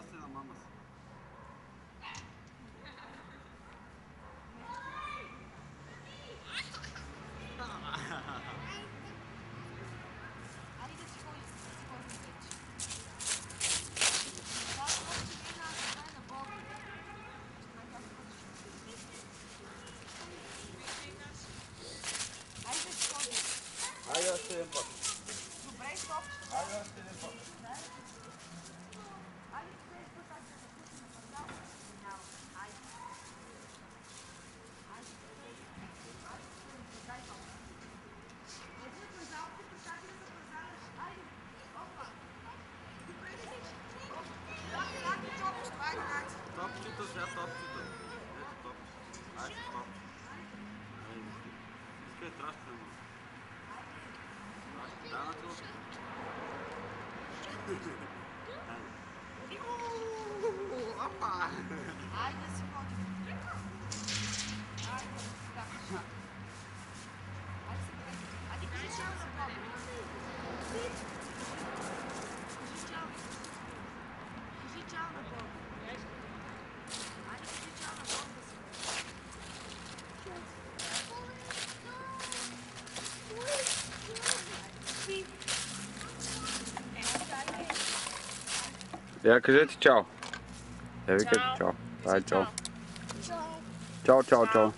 Здрасти на мама си. Айде да си ходим, да си ходим apa? Я кажете чао. Я ви кажете чао. Ай, чао. Чао, чао, чао.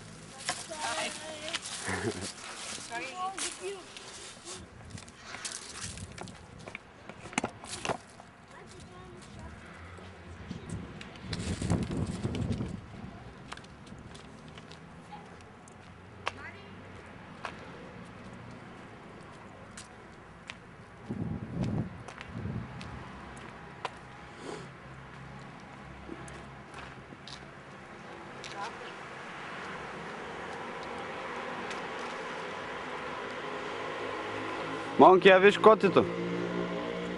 Монки, я виж котето.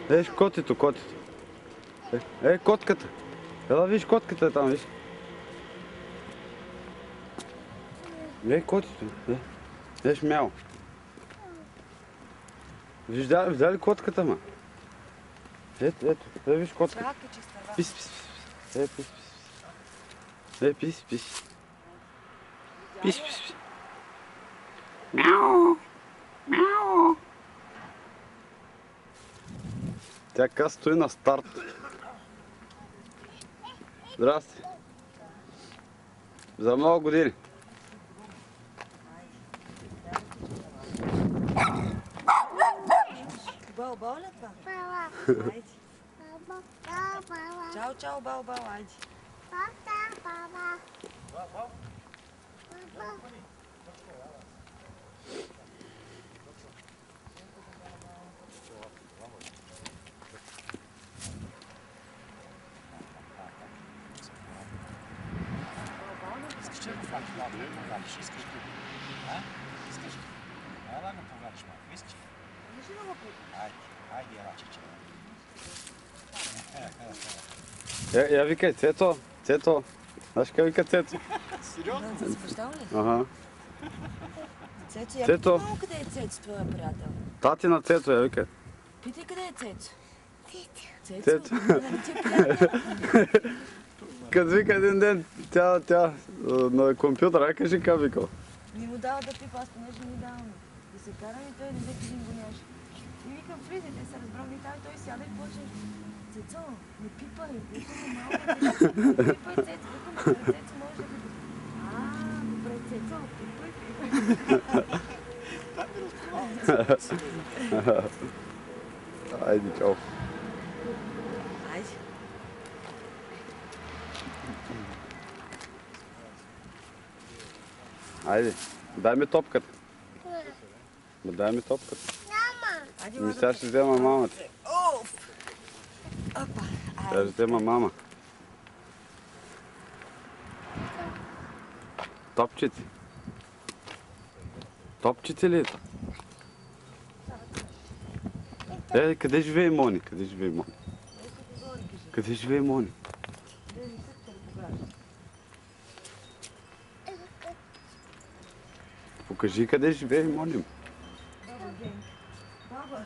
Виж котето, котето. Е, е, котката. Ела виж котката е там, виж. Е, котето. Е, виж мяу. Вижда, видя ли котката, ма? Ето, ето, е, виж котката. Пис, пис, пис. Е, пис, пис. Е, пис, пис. Пис, пис, пис. Мяу. Тя ка стои на старт. Здрасти. За много години. Бал, бал ли това? Айде. Чао, чао, бал, бал, айде. Искаш да го фаниш малко? Да го повалиш. Искаш ли? А? Искаш ли? Ела го повалиш малко. Искаш ли? Виж ли да го пука? Айде, айде, рачиче. Я, я викай, Цето, Цето. Знаеш как вика Цето? Сериозно? Да, за баща ли? Ага. Цецо, я Цецо. питай много къде е Цецо, твоя приятел. Тати на Цето, я викай. Питай къде е Цецо. Цецо. Цецо. Нали ти е приятел? Като вика един ден, тя, тя на компютъра, кажи как викал. Ми му дава да пипа, аз понеже ми давам. Да се карам и той не един го няше. И викам, влизай, те се разбрахме и там той сяда и почне. Цецо, не пипай, викам малко. Не пипай, Цецо, викам, добре, Цецо, може да го... А, добре, Цецо, пипай, пипай. Айде, чао. Айде. Айде, дай ми топката. Ма дай ми топката. Айде, Ми сега ще взема мамата. Оф! Опа! Сега ще взема мама. Топчете. Топчете ли е това? Е, къде живее Мони? Къде живее Мони? Къде живее Мони? Покажи къде живее Мони. Баба.